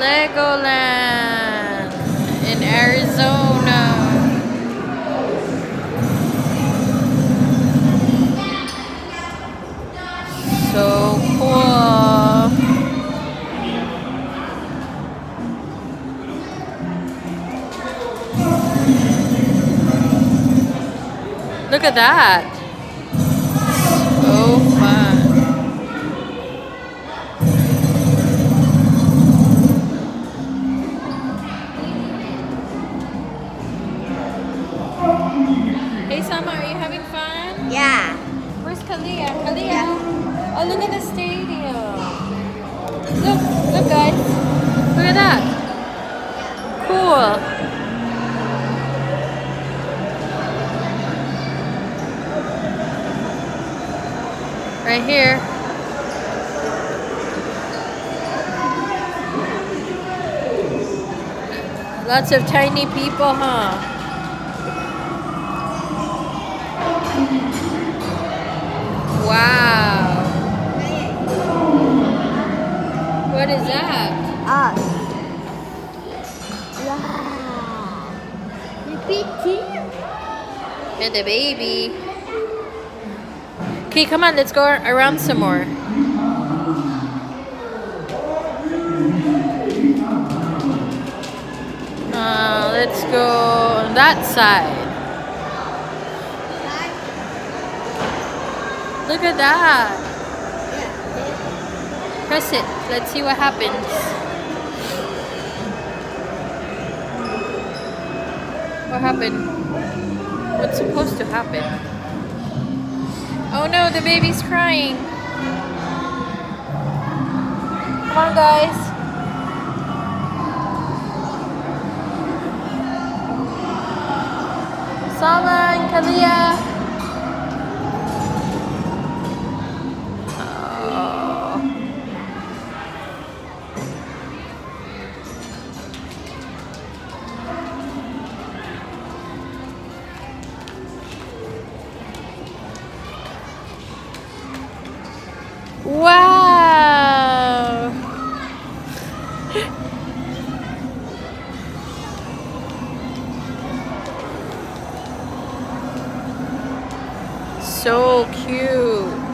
Legoland in Arizona. So cool. Look at that. Kalia? Kalia? Oh, look at the stadium. Look, look guys. Look at that. Cool. Right here. Lots of tiny people, huh? Wow. What is that? Us. Wow. Repeating. And the baby. Okay, come on, let's go around some more. Uh, let's go on that side. Look at that. Press it. Let's see what happens. What happened? What's supposed to happen? Oh no, the baby's crying. Come on, guys. Sama and Kalia. Wow. so cute.